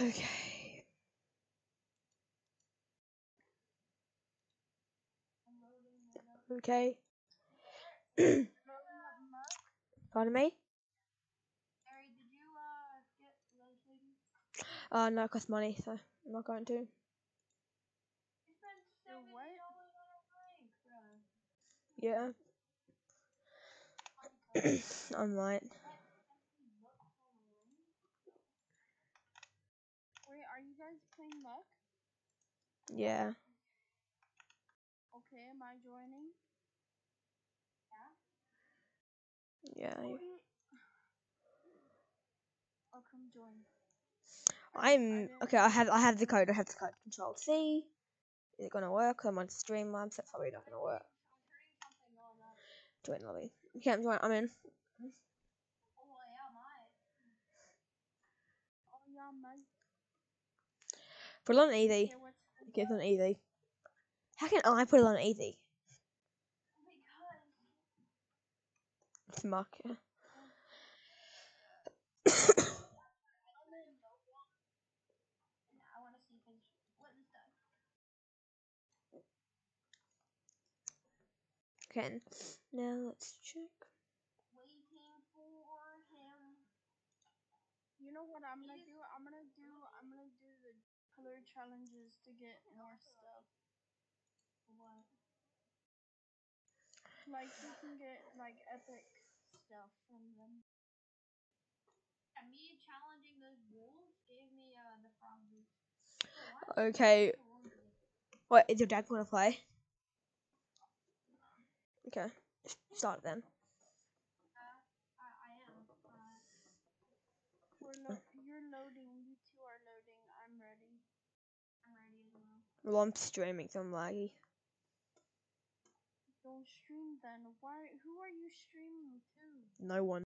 Okay. Okay. Pardon me? Harry, did you uh get legislating? Uh, no, it costs money, so I'm not going to. You spent seventy what? dollars on a drink, bro. Yeah. I might. Wait, are you guys playing Muck? Yeah. Okay, am I joining? Yeah. Yeah. I'll come join. I'm okay. I have I have the code. I have the code. Control C. Is it gonna work? I'm on Streamlabs. That's probably not gonna work. Join lobby. Okay, I'm join. I'm in. Put it on easy. Okay, what's the it's on easy. How can I put it on easy? Because It's muck. Yeah. I want to see if it's what is that? Okay. Now let's check. Waiting for him. You know what I'm gonna do? I'm gonna do I'm gonna do the color challenges to get more stuff. What? Like you can get like epic stuff from them. Yeah, me challenging those wolves gave me uh the frog boots. So Okay. it so long to get? What is your dad gonna play? Okay. Start then. Uh, I, I am. Uh, Well, I'm streaming, so I'm laggy. Don't stream then. Why? Who are you streaming to? No one.